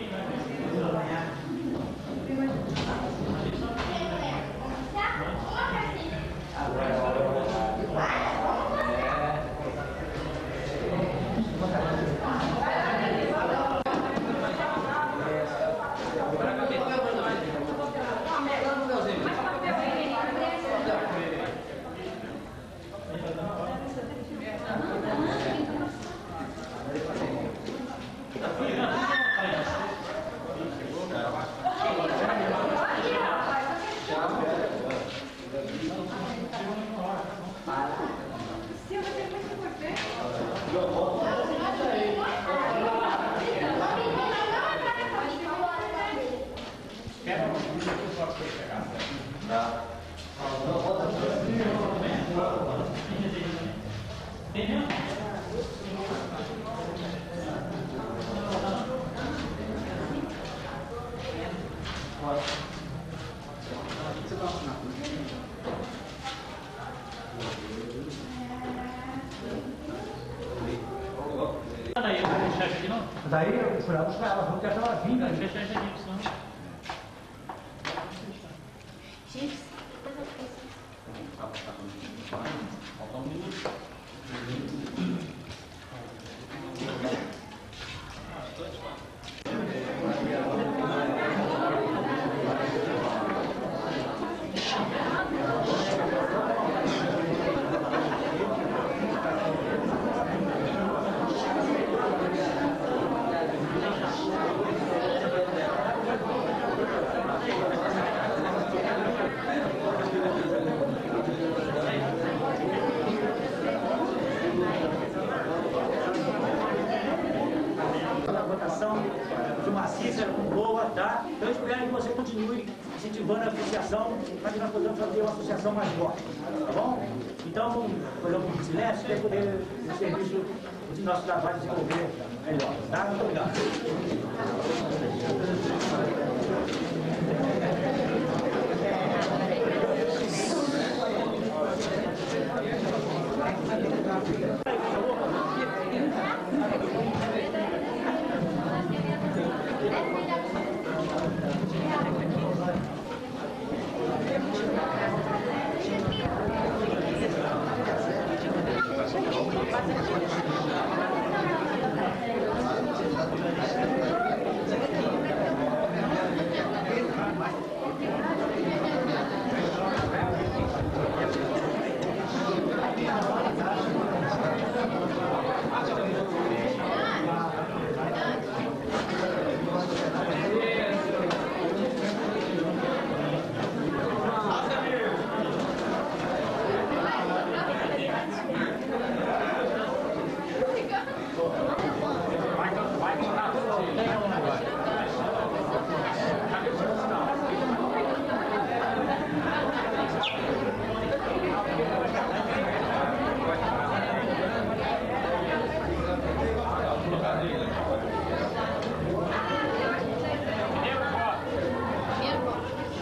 Daí, deixar aqui não? Daí eu fui lá buscar ela, falou que já estava vindo ali. Deixar isso aqui. A votação de maciça, boa, tá? Então eu espero que você continue incentivando a associação para que nós possamos fazer uma associação mais forte, tá bom? Então, fazer um pouco de silêncio para poder o serviço do nosso trabalho desenvolver melhor, tá? Muito obrigado.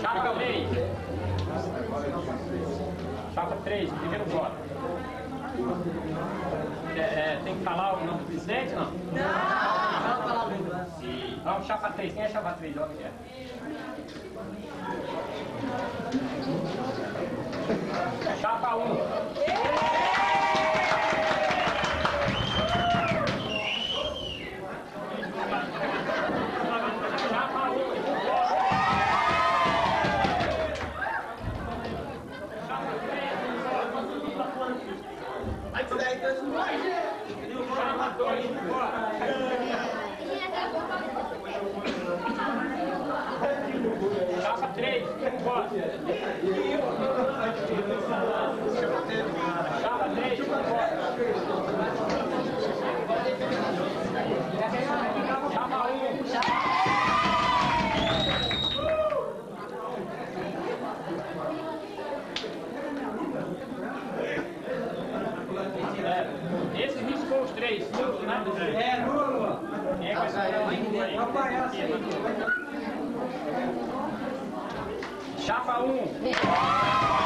Chapa 3. Chapa 3, primeiro voto. É, é, tem que falar o nome do presidente, não? Não! 3. Quem 3? Olha que é. Chapa 1. Chapa 1. Chapa 2. Chapa 3. Voto. Chapa 3. Voto. Chapa 1. É, esse riscou os três, nulo, né? É, nulo. É, vai sair Chapa 1. Chapa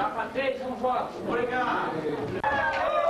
Chapa 3, um voto. Obrigado.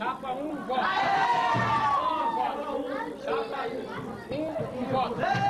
Chapa 1, um, voto. Um voto. Chapa 1, um, um voto.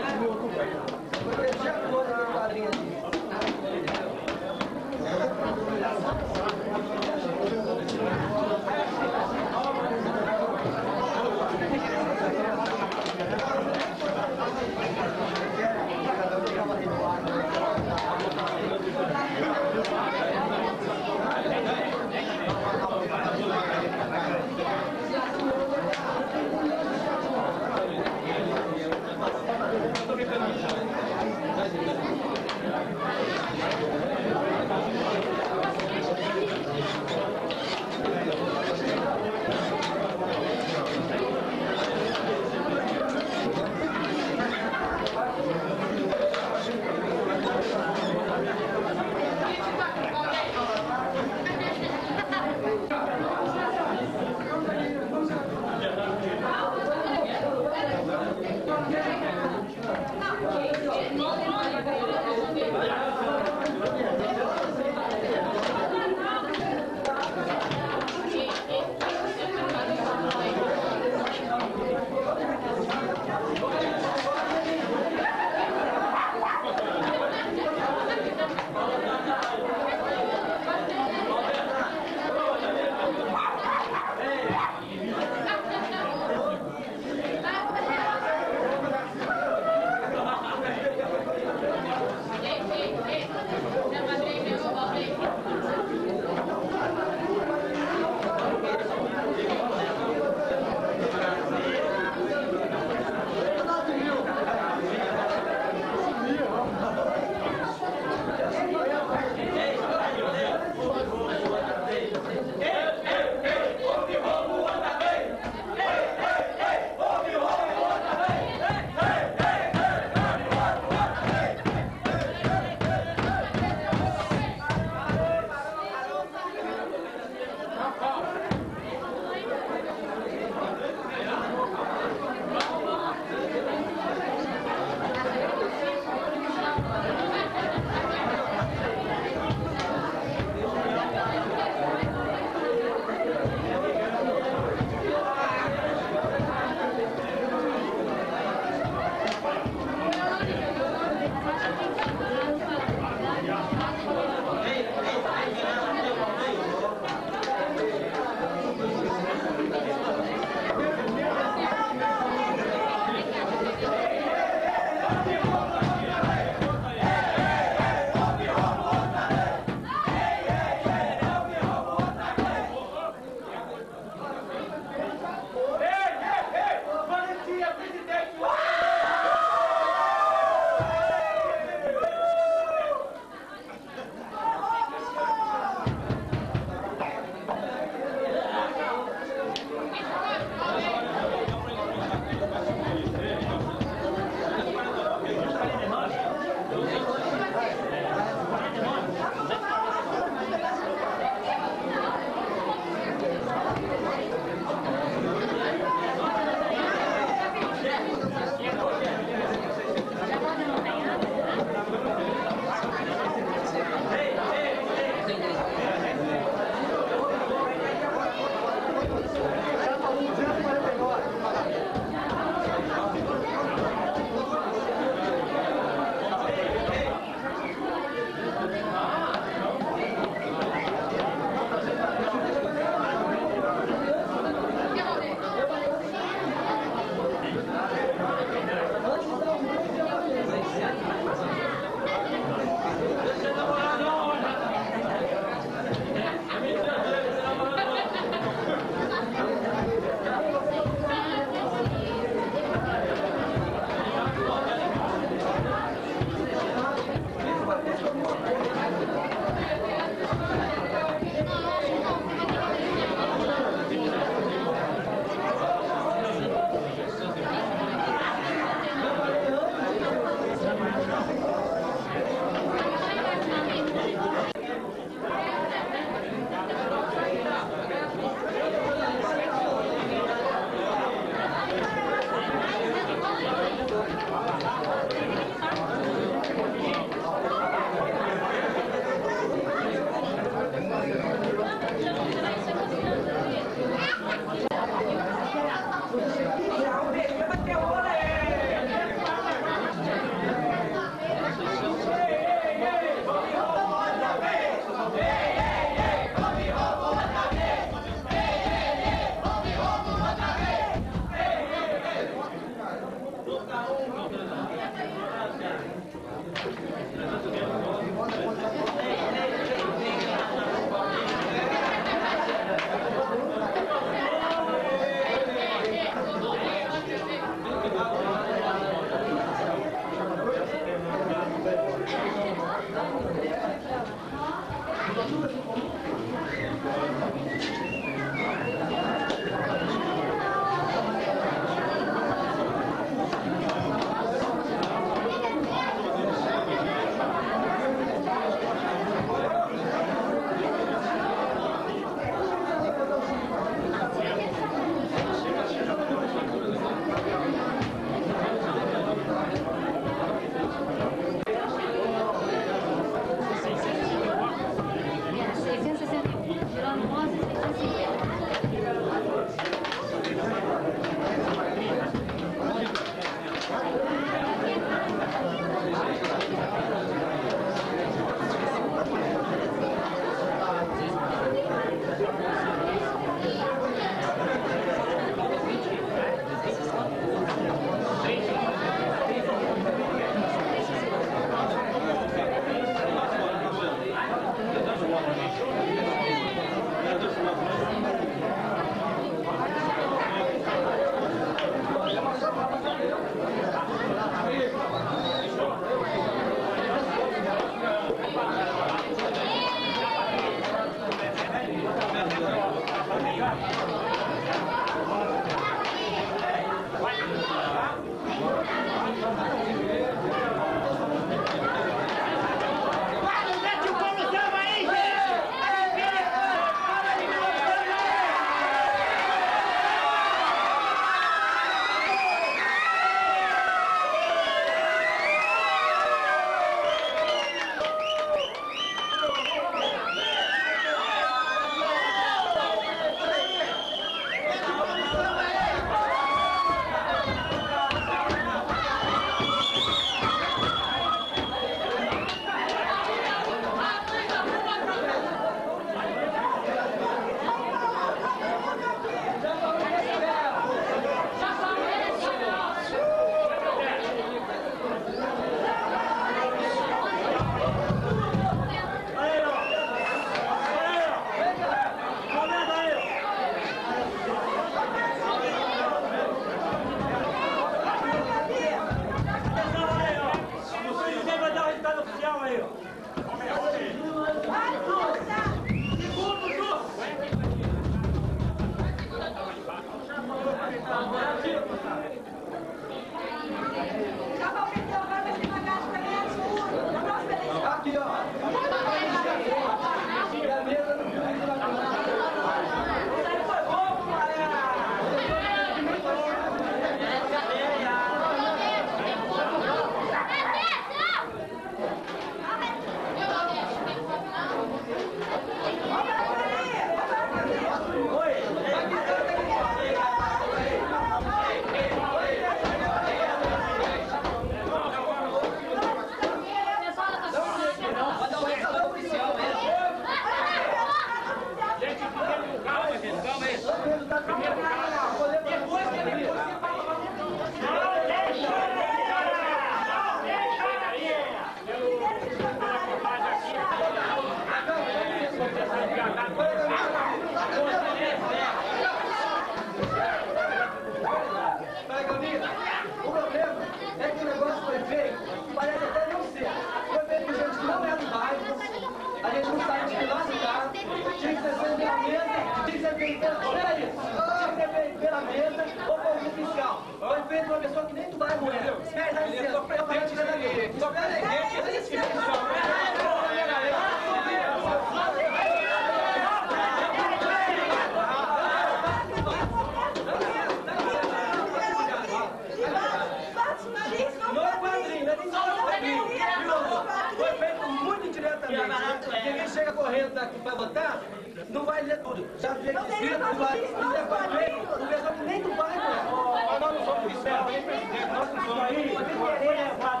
correndo daqui para votar, não vai ler tudo. Sabe o jeito de escrito, não vai ler o pessoal nem do bairro. Nós não somos do céu, nem presidente, nós não somos.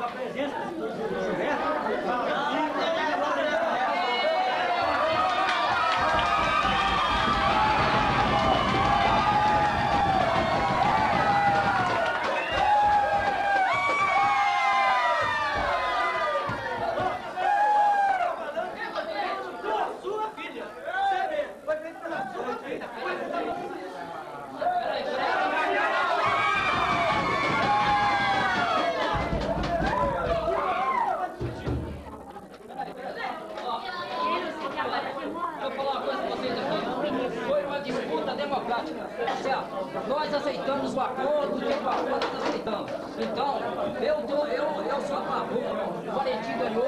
Eu, tô, eu, eu sou a favor. O Valentim ganhou,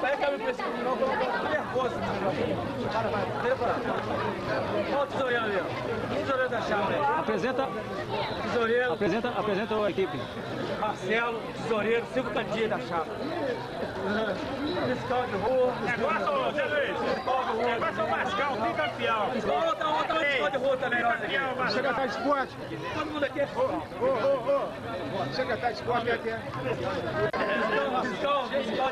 Pega a câmera pra esse não, eu tô nervoso. Para, vai. Olha o tesoureiro ali, ó. Tesoureiro da chave aí. Apresenta, Tesoureiro, apresenta, apresenta a equipe. Marcelo, tesoureiro, cinco cantinhos da chave. Fiscal de rua. Negócio, ô, Zé Luiz. Negócio é o Mascão, bicampeão. Outra, outra, outra fiscal de rua também. Secretário de Esporte. Todo mundo aqui é fiscal. Ô, ô, ô. Secretário de Esporte, aqui é. Fiscal, fiscal